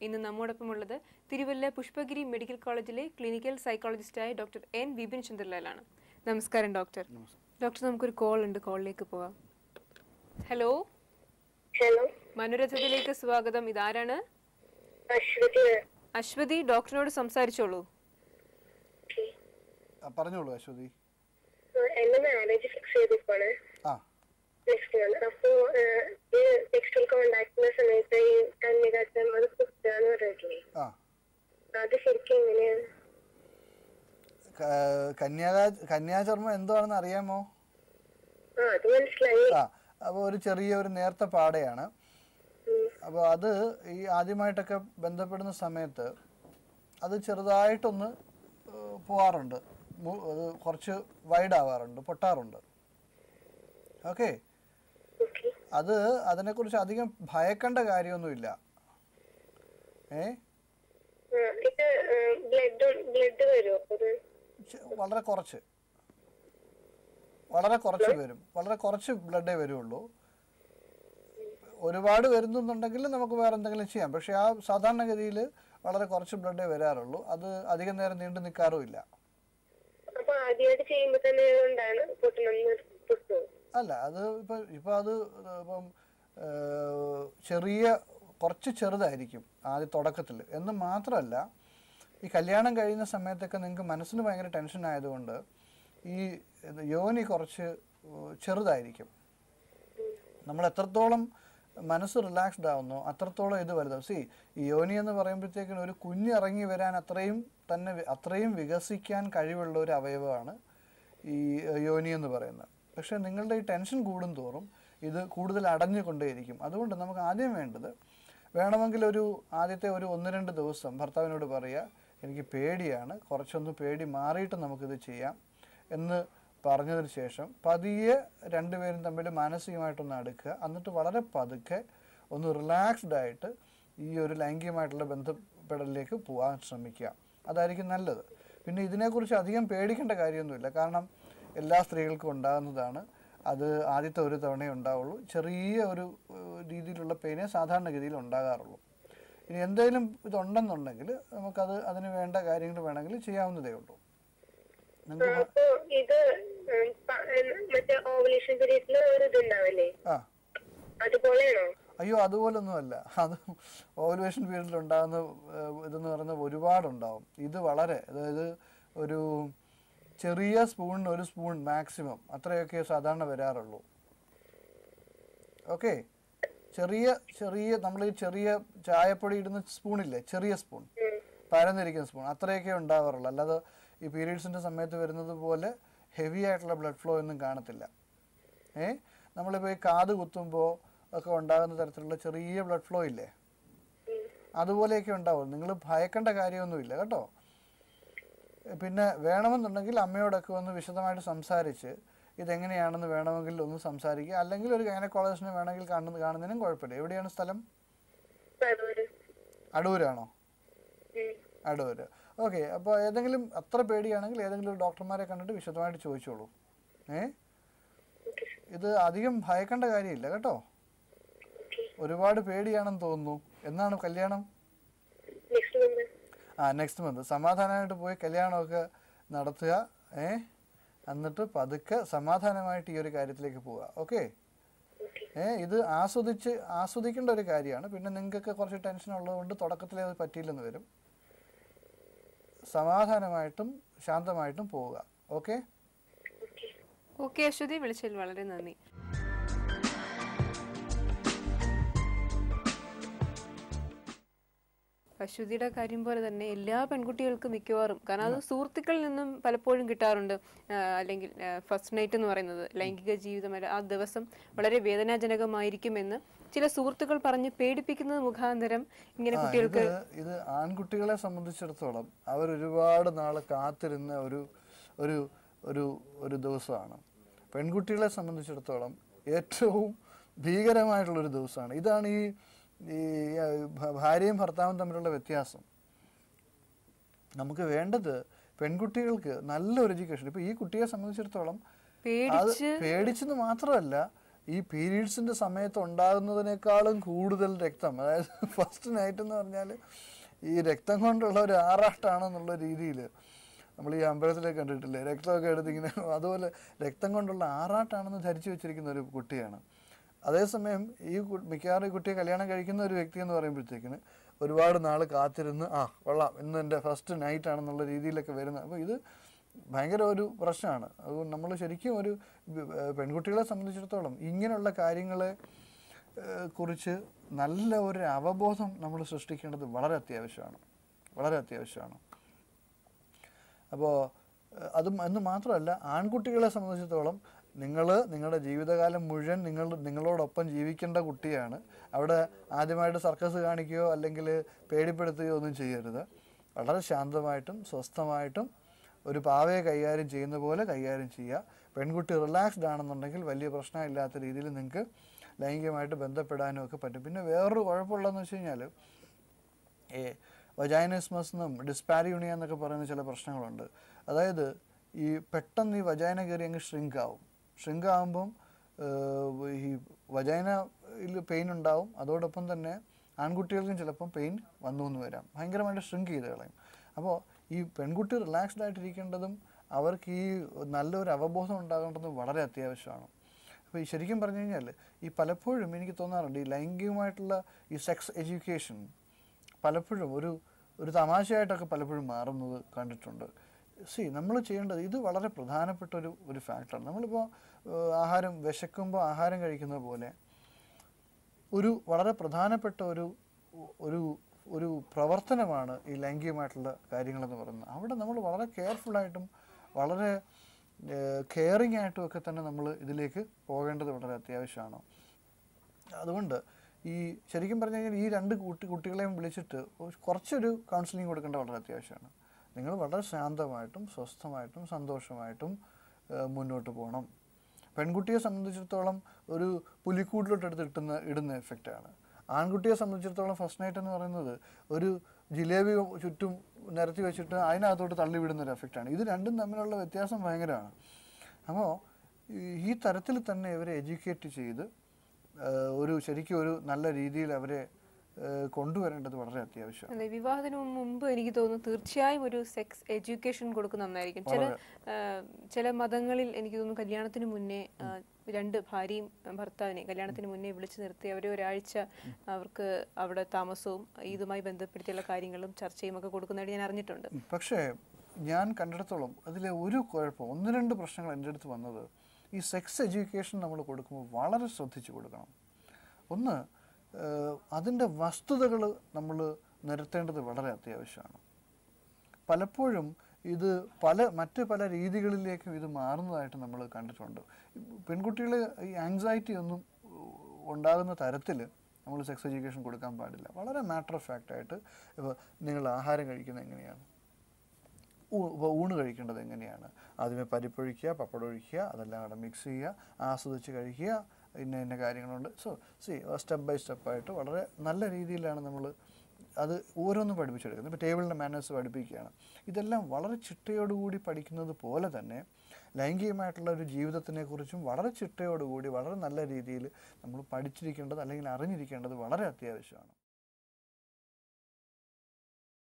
ഇന്ന് നമ്മോടൊപ്പം ഉള്ളത് തിരുവല്ല പുഷ്പഗിരി മെഡിക്കൽ കോളേജിലെ ക്ലിനിക്കൽ സൈക്കോളജിസ്റ്റായ ഡോക്ടർ എൻ വിപിൻ ചന്ദ്രലാലാണ്. നമസ്കാരം ഡോക്ടർ. ഡോക്ടർ നമുക്കൊരു കോൾ ഉണ്ട്. കോളിലേക്ക് പോവാം. ഹലോ. ഹലോ. മനോരഥത്തിലേക്ക് സ്വാഗതം. ഇതാരാണ്? അശ്വതി. അശ്വതി ഡോക്ടറിനോട് സംസാരിച്ചോളൂ. പറഞ്ഞോളൂ അശ്വതി. എന്റെ മാരേജ് ഫിക്സ് ആ നെക്സ്റ്റ് മന്ത് അപ്പോ ഏഹ്, ഈ ടെക്സ്റ്റൽ കോണ്ടാക്ട് സമയത്ത് ഈ കന്യകാറ്റം അത് കുറ്റാന്ന് പറഞ്ഞിട്ടില്ലേ ആ അത് ശരിക്കും എങ്ങനെയാണ് ക- കന്യാകാ കന്യാചർമ്മം എന്താണെന്ന് അറിയാമോ? ആ അപ്പോൾ ഒരു ചെറിയ ഒരു നേർത്ത പാടയാണ്. അപ്പോൾ അത് ഈ ആദ്യമായിട്ടൊക്കെ ബന്ധപ്പെടുന്ന സമയത്ത് അത് ചെറുതായിട്ടൊന്ന് പോവാറുണ്ട്. അത് കുറച്ച് വൈഡ് ആവാറുണ്ട് പൊട്ടാറുണ്ട്. ഓക്കെ? അത് അതിനെക്കുറിച്ച് അധികം ഭയക്കേണ്ട കാര്യമൊന്നുമില്ല. ഏ? ബ്ലഡ് ബ്ലഡ് വരുമോ? വളരെ കുറച്ച്. വളരെ കുറച്ച് വരും. വളരെ കുറച്ച് ബ്ലഡേ വരുള്ളൂ. ഒരുപാട് വരുന്നുണ്ടെങ്കിൽ നമുക്ക് വേറെ എന്തെങ്കിലും ചെയ്യാം. പക്ഷേ ആ സാധാരണഗതിയിൽ വളരെ കുറച്ച് ബ്ലഡേ വരാറുള്ളൂ. അത് അധികം നേരം നീണ്ടു നിൽക്കാറുമില്ല. അല്ല അത് ഇപ്പൊ ഇപ്പൊ അത് ഇപ്പം ചെറിയ കുറച്ച് ചെറുതായിരിക്കും ആദ്യ തുടക്കത്തിൽ. എന്ന് മാത്രമല്ല ഈ കല്യാണം കഴിയുന്ന സമയത്തൊക്കെ നിങ്ങൾക്ക് മനസ്സിന് ഭയങ്കര ടെൻഷൻ ആയതുകൊണ്ട് ഈ യോനി കുറച്ച് ചെറുതായിരിക്കും. നമ്മൾ എത്രത്തോളം മനസ്സ് റിലാക്സ്ഡ് ആവുന്നു അത്രത്തോളം ഇത് വലുതാവും. സി ഈ യോനി എന്ന് പറയുമ്പോഴത്തേക്കിനും ഒരു കുഞ്ഞ് ഇറങ്ങി വരാൻ അത്രയും തന്നെ അത്രയും വികസിക്കാൻ കഴിവുള്ള ഒരു അവയവമാണ് ഈ യോനി എന്ന് പറയുന്നത്. പക്ഷേ നിങ്ങളുടെ ഈ ടെൻഷൻ കൂടും തോറും ഇത് കൂടുതൽ അടഞ്ഞുകൊണ്ടേയിരിക്കും. അതുകൊണ്ട് നമുക്ക് ആദ്യം വേണ്ടത് വേണമെങ്കിൽ ഒരു ആദ്യത്തെ ഒരു ഒന്ന് രണ്ട് ദിവസം ഭർത്താവിനോട് പറയുക എനിക്ക് പേടിയാണ്. കുറച്ചൊന്ന് പേടി മാറിയിട്ട് നമുക്കിത് ചെയ്യാം എന്ന് പറഞ്ഞതിന് ശേഷം പതിയെ രണ്ടുപേരും തമ്മിൽ മാനസികമായിട്ടൊന്ന് അടുക്കുക. എന്നിട്ട് വളരെ പതുക്കെ ഒന്ന് റിലാക്സ്ഡ് ആയിട്ട് ഈ ഒരു ലൈംഗികമായിട്ടുള്ള ബന്ധപ്പെടലിലേക്ക് പോകാൻ ശ്രമിക്കുക. അതായിരിക്കും നല്ലത്. പിന്നെ ഇതിനെക്കുറിച്ച് അധികം പേടിക്കേണ്ട കാര്യമൊന്നുമില്ല. കാരണം എല്ലാ സ്ത്രീകൾക്കും ഉണ്ടാകുന്നതാണ്. അത് ആദ്യത്തെ ഒരു തവണയേ ഉണ്ടാവുള്ളൂ. ചെറിയ ഒരു രീതിയിലുള്ള പെയിനെ സാധാരണഗതിയിൽ ഉണ്ടാകാറുള്ളൂ. ഇനി എന്തെങ്കിലും ഇതുണ്ടെന്നുണ്ടെങ്കിൽ നമുക്കത് അതിന് വേണ്ട കാര്യങ്ങൾ വേണമെങ്കിൽ ചെയ്യാവുന്നതേ ഉള്ളൂ. ഇത് മറ്റേ ഓവലേഷൻ പീരീഡിൽ ഒരു ഇതുണ്ടാവില്ലേ? ആ. അതുപോലെയാണോ? അയ്യോ അതുപോലൊന്നുമല്ല. അത് ഓവലുവേഷൻ പീരീഡിൽ ഉണ്ടാകുന്ന ഇതെന്ന് പറയുന്നത് ഒരുപാടുണ്ടാവും. ഇത് വളരെ അതായത് ഒരു ചെറിയ സ്പൂണിന് ഒരു സ്പൂൺ മാക്സിമം അത്രയൊക്കെ സാധാരണ വരാറുള്ളൂ. ഓക്കെ ചെറിയ ചെറിയ നമ്മൾ ഈ ചെറിയ ചായപ്പൊടി ഇടുന്ന സ്പൂണില്ലേ ചെറിയ സ്പൂൺ പരന്നിരിക്കുന്ന സ്പൂൺ അത്രയൊക്കെ ഉണ്ടാവാറുള്ളൂ. അല്ലാതെ ഈ പീരീഡ്സിന്റെ സമയത്ത് വരുന്നത് പോലെ ഹെവി ആയിട്ടുള്ള ബ്ലഡ് ഫ്ലോ ഒന്നും കാണത്തില്ല. ഏ? നമ്മളിപ്പോൾ ഈ കാത് കുത്തുമ്പോൾ ഒക്കെ ഉണ്ടാകുന്ന തരത്തിലുള്ള ചെറിയ ബ്ലഡ് ഫ്ലോ ഇല്ലേ? അതുപോലെയൊക്കെ ഉണ്ടാവും. നിങ്ങൾ ഭയക്കേണ്ട കാര്യമൊന്നുമില്ല കേട്ടോ? പിന്നെ വേണമെന്നുണ്ടെങ്കിൽ അമ്മയോടൊക്കെ ഒന്ന് വിശദമായിട്ട് സംസാരിച്ച് ഇതെങ്ങനെയാണെന്ന് വേണമെങ്കിൽ ഒന്ന് സംസാരിക്കുക. അല്ലെങ്കിൽ ഒരു ഗൈനക്കോളജിസ്റ്റിനെ വേണമെങ്കിൽ കാണുന്ന കാണുന്നതിനും കുഴപ്പമില്ല. എവിടെയാണ് സ്ഥലം? അടൂരാണോ. അടൂര്. ഓക്കെ. അപ്പോൾ ഏതെങ്കിലും അത്ര പേടിയാണെങ്കിൽ ഏതെങ്കിലും ഒരു ഡോക്ടർമാരെ കണ്ടിട്ട് വിശദമായിട്ട് ചോദിച്ചോളൂ. ഏ? ഇത് അധികം ഭയക്കേണ്ട കാര്യമില്ല കേട്ടോ. ഒരുപാട് പേടിയാണെന്ന് തോന്നുന്നു. എന്നാണ് കല്യാണം? ആ നെക്സ്റ്റ് മന്ത്. സമാധാനമായിട്ട് പോയി കല്യാണമൊക്കെ നടത്തുക. ഏ? എന്നിട്ട് പതുക്കെ സമാധാനമായിട്ട് ഈ ഒരു കാര്യത്തിലേക്ക് പോവുക. ഓക്കെ ഏ ഇത് ആസ്വദിച്ച് ആസ്വദിക്കേണ്ട ഒരു കാര്യമാണ്. പിന്നെ നിങ്ങൾക്കൊക്കെ കുറച്ച് ടെൻഷൻ ഉള്ളതുകൊണ്ട് തുടക്കത്തിലേ അത് പറ്റിയില്ലെന്ന് വരും. സമാധാനമായിട്ടും ശാന്തമായിട്ടും പോവുക. ഓക്കെ ഓക്കെ അശ്വതി വിളിച്ചതിൽ വളരെ നന്ദി. അശ്വതിയുടെ കാര്യം പോലെ തന്നെ എല്ലാ പെൺകുട്ടികൾക്കും മിക്കവാറും കാരണം അത് സുഹൃത്തുക്കളിൽ നിന്നും പലപ്പോഴും കിട്ടാറുണ്ട്. അല്ലെങ്കിൽ ഫസ്റ്റ് നൈറ്റ് എന്ന് പറയുന്നത് ലൈംഗിക ജീവിതം ആ ദിവസം വളരെ വേദനാജനകമായിരിക്കും എന്ന് ചില സുഹൃത്തുക്കൾ പറഞ്ഞ് പേടിപ്പിക്കുന്നത് മുഖാന്തരം ഇങ്ങനെ കുട്ടികൾക്ക് ഇത് ഇത് ആൺകുട്ടികളെ സംബന്ധിച്ചിടത്തോളം അവർ ഒരുപാട് നാൾ കാത്തിരുന്ന ഒരു ഒരു ഒരു ഒരു ദിവസമാണ്. പെൺകുട്ടികളെ സംബന്ധിച്ചിടത്തോളം ഏറ്റവും ഭീകരമായിട്ടുള്ളൊരു ദിവസമാണ്. ഇതാണ് ഈ ഈ ഭാര്യയും ഭർത്താവും തമ്മിലുള്ള വ്യത്യാസം. നമുക്ക് വേണ്ടത് പെൺകുട്ടികൾക്ക് നല്ലൊരു എഡ്യൂക്കേഷൻ. ഇപ്പൊ ഈ കുട്ടിയെ സംബന്ധിച്ചിടത്തോളം അത് പേടിച്ച് പേടിച്ചെന്ന് മാത്രമല്ല ഈ പീരീഡ്സിന്റെ സമയത്ത് ഉണ്ടാകുന്നതിനേക്കാളും കൂടുതൽ രക്തം അതായത് ഫസ്റ്റ് നൈറ്റ് എന്ന് പറഞ്ഞാൽ ഈ രക്തം കൊണ്ടുള്ള ഒരു ആറാട്ടാണെന്നുള്ള രീതിയിൽ നമ്മൾ ഈ അമ്പലത്തിലൊക്കെ കണ്ടിട്ടില്ലേ? രക്തമൊക്കെ എടുത്തിങ്ങനെ അതുപോലെ രക്തം കൊണ്ടുള്ള ആറാട്ടാണെന്ന് ധരിച്ചു വെച്ചിരിക്കുന്ന ഒരു കുട്ടിയാണ്. അതേസമയം ഈ മിക്കവാറും ഈ കുട്ടിയെ കല്യാണം കഴിക്കുന്ന ഒരു വ്യക്തി എന്ന് പറയുമ്പോഴത്തേക്കിന് ഒരുപാട് നാൾ കാത്തിരുന്ന് ആ കൊള്ളാം ഇന്ന് എന്റെ ഫസ്റ്റ് നൈറ്റ് ആണെന്നുള്ള രീതിയിലൊക്കെ വരുന്ന അപ്പോൾ ഇത് ഭയങ്കര ഒരു പ്രശ്നമാണ്. അതുകൊണ്ട് നമ്മൾ ശരിക്കും ഒരു പെൺകുട്ടികളെ സംബന്ധിച്ചിടത്തോളം ഇങ്ങനെയുള്ള കാര്യങ്ങളെ കുറിച്ച് നല്ല ഒരു അവബോധം നമ്മൾ സൃഷ്ടിക്കേണ്ടത് വളരെ അത്യാവശ്യമാണ്. വളരെ അത്യാവശ്യമാണ്. അപ്പോൾ അതും എന്ന് മാത്രമല്ല ആൺകുട്ടികളെ സംബന്ധിച്ചിടത്തോളം നിങ്ങൾ നിങ്ങളുടെ ജീവിതകാലം മുഴുവൻ നിങ്ങൾ നിങ്ങളോടൊപ്പം ജീവിക്കേണ്ട കുട്ടിയാണ്. അവിടെ ആദ്യമായിട്ട് സർക്കസ് കാണിക്കുകയോ അല്ലെങ്കിൽ പേടിപ്പെടുത്തുകയോ ഒന്നും ചെയ്യരുത്. വളരെ ശാന്തമായിട്ടും സ്വസ്ഥമായിട്ടും ഒരു പാവയെ കൈകാര്യം ചെയ്യുന്ന പോലെ കൈകാര്യം ചെയ്യുക. പെൺകുട്ടി റിലാക്സ്ഡ് ആണെന്നുണ്ടെങ്കിൽ വലിയ പ്രശ്നമില്ലാത്ത രീതിയിൽ നിങ്ങൾക്ക് ലൈംഗികമായിട്ട് ബന്ധപ്പെടാനും ഒക്കെ പറ്റും. പിന്നെ വേറൊരു കുഴപ്പമുള്ളതെന്ന് വെച്ച് കഴിഞ്ഞാൽ ഏ വജൈനിസ്മസ് എന്നും എന്നൊക്കെ പറയുന്ന ചില പ്രശ്നങ്ങളുണ്ട്. അതായത് ഈ പെട്ടെന്ന് ഈ വജൈന കയറി അങ്ങ് ഷ്രിങ്ക് ആവും. ഷ്രിങ്ക് ആകുമ്പം ഈ വജൈനയിൽ പെയിൻ ഉണ്ടാവും. അതോടൊപ്പം തന്നെ ആൺകുട്ടികൾക്കും ചിലപ്പം പെയിൻ വന്നു എന്ന് വരാം. ഭയങ്കരമായിട്ട് ഷ്രിങ്ക് ചെയ്ത് കളയും. അപ്പോൾ ഈ പെൺകുട്ടി റിലാക്സ്ഡ് ആയിട്ടിരിക്കേണ്ടതും അവർക്ക് ഈ നല്ലൊരു അവബോധം ഉണ്ടാകേണ്ടതും വളരെ അത്യാവശ്യമാണ്. അപ്പോൾ ഈ ശരിക്കും പറഞ്ഞു കഴിഞ്ഞാൽ ഈ പലപ്പോഴും എനിക്ക് തോന്നാറുണ്ട് ഈ ലൈംഗികമായിട്ടുള്ള ഈ സെക്സ് എഡ്യൂക്കേഷൻ പലപ്പോഴും ഒരു ഒരു തമാശയായിട്ടൊക്കെ പലപ്പോഴും മാറുന്നത് കണ്ടിട്ടുണ്ട്. സി നമ്മൾ ചെയ്യേണ്ടത് ഇത് വളരെ പ്രധാനപ്പെട്ട ഒരു ഒരു ഫാക്ടറാണ് നമ്മളിപ്പോൾ ആഹാരം വിശക്കുമ്പോൾ ആഹാരം കഴിക്കുന്ന പോലെ ഒരു വളരെ പ്രധാനപ്പെട്ട ഒരു ഒരു ഒരു പ്രവർത്തനമാണ് ഈ ലൈംഗികമായിട്ടുള്ള കാര്യങ്ങളെന്ന് പറയുന്നത്. അവിടെ നമ്മൾ വളരെ കെയർഫുള്ളായിട്ടും വളരെ കെയറിങ് ആയിട്ടും ഒക്കെ തന്നെ നമ്മൾ ഇതിലേക്ക് പോകേണ്ടത് വളരെ അത്യാവശ്യമാണ്. അതുകൊണ്ട് ഈ ശരിക്കും പറഞ്ഞു കഴിഞ്ഞാൽ ഈ രണ്ട് കുട്ടി കുട്ടികളെയും വിളിച്ചിട്ട് കുറച്ചൊരു കൗൺസിലിംഗ് കൊടുക്കേണ്ട വളരെ അത്യാവശ്യമാണ്. നിങ്ങൾ വളരെ ശാന്തമായിട്ടും സ്വസ്ഥമായിട്ടും സന്തോഷമായിട്ടും മുന്നോട്ട് പോകണം പെൺകുട്ടിയെ സംബന്ധിച്ചിടത്തോളം ഒരു പുലിക്കൂട്ടിലോട്ട് എടുത്ത് ഇട്ടുന്ന ഇടുന്ന എഫക്റ്റാണ് ആൺകുട്ടിയെ സംബന്ധിച്ചിടത്തോളം ഫസ്റ്റ് നൈറ്റ് എന്ന് പറയുന്നത് ഒരു ജിലേബി ചുറ്റും നിരത്തി വെച്ചിട്ട് അതിനകത്തോട്ട് തള്ളിവിടുന്ന ഒരു എഫക്റ്റാണ് ഇത് രണ്ടും തമ്മിലുള്ള വ്യത്യാസം ഭയങ്കരമാണ്. അപ്പോൾ ഈ തരത്തിൽ തന്നെ ഇവരെ എഡ്യൂക്കേറ്റ് ചെയ്ത് ഒരു ശരിക്കും ഒരു നല്ല രീതിയിൽ അവരെ കൊണ്ടുവരേണ്ടത് വളരെ അത്യാവശ്യമാണ്. അതെ വിവാഹത്തിന് മുമ്പ് എനിക്ക് തോന്നുന്നു തീർച്ചയായും ഒരു സെക്സ് എഡ്യൂക്കേഷൻ കൊടുക്കുന്ന നന്നായിരിക്കും. ചില ചില മതങ്ങളിൽ എനിക്ക് തോന്നുന്നു കല്യാണത്തിന് മുന്നേ രണ്ട് ഭാര്യയും ഭർത്താവിനെ കല്യാണത്തിന് മുന്നേ വിളിച്ചു നിർത്തി. അവരെ ഒരാഴ്ച അവർക്ക് അവിടെ താമസവും ഇതുമായി ബന്ധപ്പെടുത്തിയുള്ള കാര്യങ്ങളും ചർച്ചയും ഒക്കെ കൊടുക്കുന്നതായിട്ട് ഞാൻ അറിഞ്ഞിട്ടുണ്ട്. പക്ഷേ ഞാൻ കണ്ടിടത്തോളം അതിലെ ഒരു കുഴപ്പം ഒന്ന് രണ്ട് പ്രശ്നങ്ങൾ എന്റെ അടുത്ത് വന്നത് ഈ സെക്സ് എഡ്യൂക്കേഷൻ നമ്മൾ കൊടുക്കുമ്പോൾ വളരെ ശ്രദ്ധിച്ചു കൊടുക്കണം. ഒന്ന് അതിന്റെ വസ്തുതകൾ നമ്മൾ നിരത്തേണ്ടത് വളരെ അത്യാവശ്യമാണ്. പലപ്പോഴും ഇത് പല മറ്റ് പല രീതികളിലേക്കും ഇത് മാറുന്നതായിട്ട് നമ്മൾ കണ്ടിട്ടുണ്ട്. പെൺകുട്ടികൾ ഈ ആങ്സൈറ്റി ഒന്നും ഉണ്ടാകുന്ന തരത്തിൽ നമ്മൾ സെക്സ് എഡ്യൂക്കേഷൻ കൊടുക്കാൻ പാടില്ല. വളരെ മാറ്റർ ഓഫ് ഫാക്റ്റായിട്ട് ഇപ്പോൾ നിങ്ങൾ ആഹാരം കഴിക്കുന്നത് എങ്ങനെയാണ്? ഊണ് കഴിക്കേണ്ടത് എങ്ങനെയാണ്? ആദ്യമേ പരിപ്പൊഴിക്കുക പപ്പടം ഒഴിക്കുക അതെല്ലാം കൂടെ മിക്സ് ചെയ്യുക ആസ്വദിച്ച് കഴിക്കുക ഇന്ന ഇന്ന കാര്യങ്ങളുണ്ട്. സോ സി സ്റ്റെപ്പ് ബൈ സ്റ്റെപ്പായിട്ട് വളരെ നല്ല രീതിയിലാണ് നമ്മൾ അത് ഓരോന്നും പഠിപ്പിച്ചെടുക്കുന്നത്. ഇപ്പോൾ ടേബിളിന്റെ മാനേഴ്സ് പഠിപ്പിക്കുകയാണ്. ഇതെല്ലാം വളരെ ചിട്ടയോടുകൂടി പഠിക്കുന്നത് പോലെ തന്നെ ലൈംഗികമായിട്ടുള്ള ഒരു ജീവിതത്തിനെക്കുറിച്ചും വളരെ ചിട്ടയോടുകൂടി വളരെ നല്ല രീതിയിൽ നമ്മൾ പഠിച്ചിരിക്കേണ്ടത് അല്ലെങ്കിൽ അറിഞ്ഞിരിക്കേണ്ടത് വളരെ അത്യാവശ്യമാണ്.